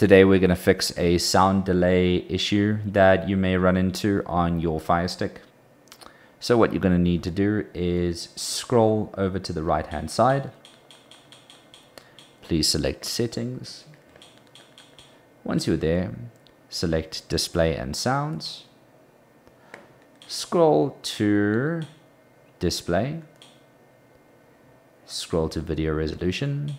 Today we're going to fix a sound delay issue that you may run into on your Fire Stick. So what you're going to need to do is scroll over to the right hand side. Please select settings. Once you're there, select display and sounds. Scroll to display. Scroll to video resolution.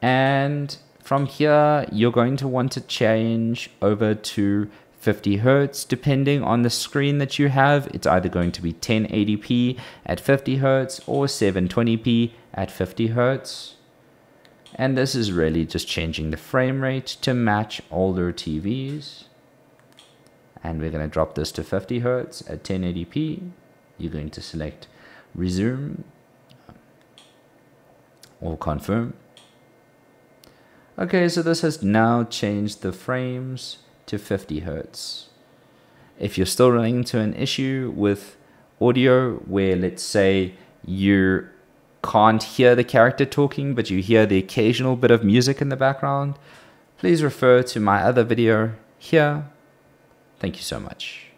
And from here, you're going to want to change over to 50 hertz. Depending on the screen that you have it's either going to be 1080p at 50 hertz or 720p at 50 hertz. And this is really just changing the frame rate to match older TVs and we're going to drop this to 50 hertz at 1080p you're going to select resume or confirm Okay, so this has now changed the frames to 50 hertz. If you're still running into an issue with audio where let's say you can't hear the character talking but you hear the occasional bit of music in the background, please refer to my other video here. Thank you so much.